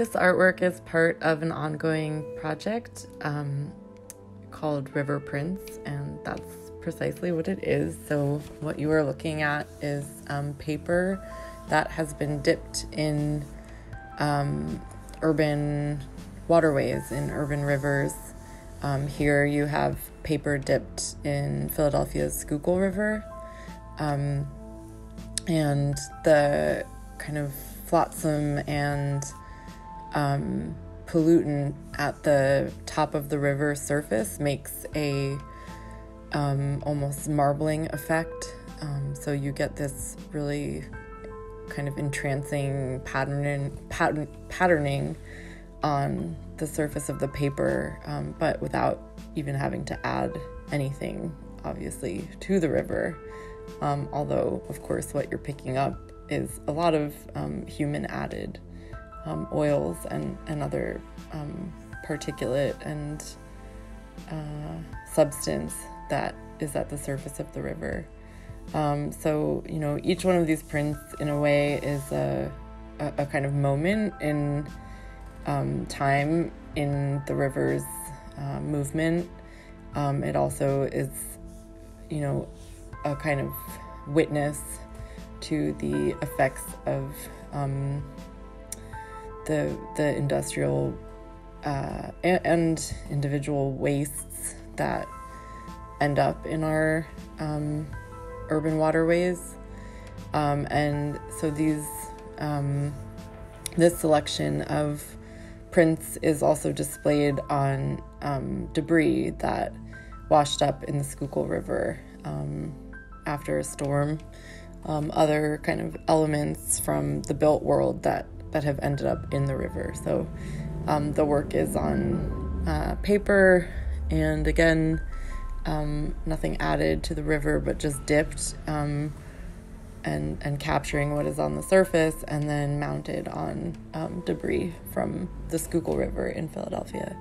This artwork is part of an ongoing project um, called River Prints, and that's precisely what it is. So, what you are looking at is um, paper that has been dipped in um, urban waterways, in urban rivers. Um, here you have paper dipped in Philadelphia's Schuylkill River. Um, and the kind of flotsam and um, pollutant at the top of the river surface makes a um, almost marbling effect. Um, so you get this really kind of entrancing patterning, pattern, patterning on the surface of the paper, um, but without even having to add anything, obviously, to the river. Um, although, of course, what you're picking up is a lot of um, human added um, oils and, and other um, particulate and uh, substance that is at the surface of the river. Um, so, you know, each one of these prints, in a way, is a, a, a kind of moment in um, time in the river's uh, movement. Um, it also is, you know, a kind of witness to the effects of um, the the industrial uh, and, individual wastes that end up in our um, urban waterways. Um, and so these um, this selection of prints is also displayed on um, debris that washed up in the Schuylkill River um, after a storm. Um, other kind of elements from the built world that that have ended up in the river. So um, the work is on uh, paper, and again, um, nothing added to the river, but just dipped um, and and capturing what is on the surface, and then mounted on um, debris from the Schuylkill River in Philadelphia.